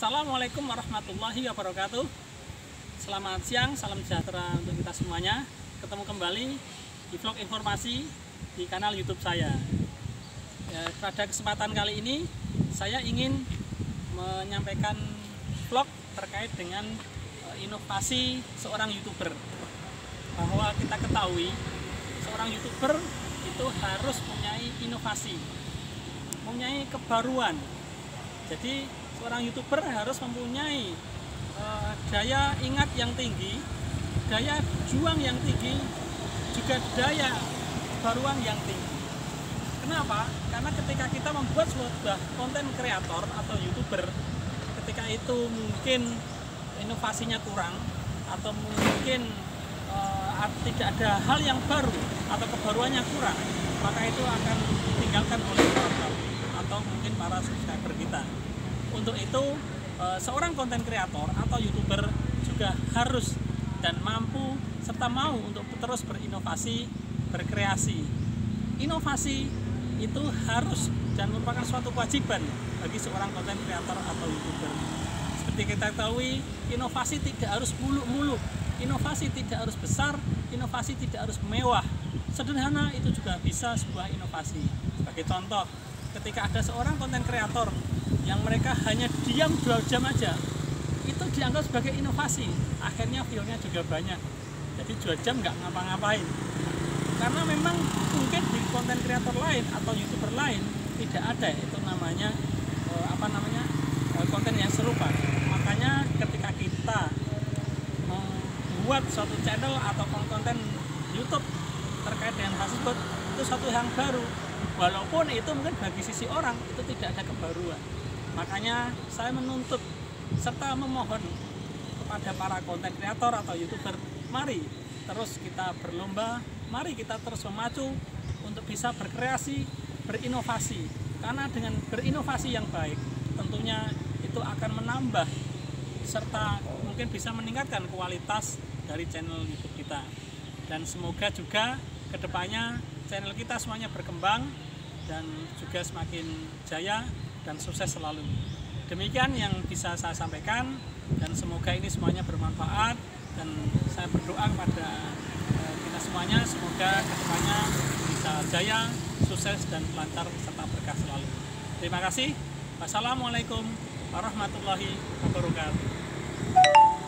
Assalamualaikum warahmatullahi wabarakatuh. Selamat siang, salam sejahtera untuk kita semuanya. Ketemu kembali di vlog informasi di kanal youtube saya. Ya, Pada kesempatan kali ini saya ingin menyampaikan vlog terkait dengan eh, inovasi seorang youtuber. Bahwa kita ketahui seorang youtuber itu harus mempunyai inovasi Mempunyai kebaruan. Jadi seorang youtuber harus mempunyai uh, daya ingat yang tinggi, daya juang yang tinggi, juga daya baruan yang tinggi. Kenapa? Karena ketika kita membuat sebuah konten kreator atau youtuber, ketika itu mungkin inovasinya kurang atau mungkin uh, tidak ada hal yang baru atau kebaruannya kurang, maka itu akan ditinggalkan oleh orang atau mungkin para subscriber kita. Untuk itu, eh, seorang konten kreator atau youtuber juga harus dan mampu serta mau untuk terus berinovasi, berkreasi. Inovasi itu harus dan merupakan suatu kewajiban bagi seorang konten kreator atau youtuber. Seperti kita ketahui, inovasi tidak harus muluk-muluk, inovasi tidak harus besar, inovasi tidak harus mewah. Sederhana itu juga bisa sebuah inovasi. Sebagai contoh, ketika ada seorang konten kreator yang mereka hanya diam dua jam aja itu dianggap sebagai inovasi. Akhirnya viewnya juga banyak. Jadi dua jam nggak ngapa-ngapain. Karena memang mungkin di konten kreator lain atau youtuber lain tidak ada itu namanya eh, apa namanya eh, konten yang serupa. Makanya ketika kita membuat suatu channel atau konten YouTube terkait dengan hal tersebut itu satu yang baru walaupun itu mungkin bagi sisi orang itu tidak ada kebaruan. Makanya saya menuntut serta memohon kepada para konten kreator atau youtuber mari terus kita berlomba mari kita terus memacu untuk bisa berkreasi berinovasi. Karena dengan berinovasi yang baik tentunya itu akan menambah serta mungkin bisa meningkatkan kualitas dari channel YouTube kita. Dan semoga juga ke depannya channel kita semuanya berkembang dan juga semakin jaya dan sukses selalu. Demikian yang bisa saya sampaikan dan semoga ini semuanya bermanfaat dan saya berdoa kepada eh, kita semuanya semoga ke depannya bisa jaya, sukses dan lancar serta berkah selalu. Terima kasih. Wassalamualaikum warahmatullahi wabarakatuh.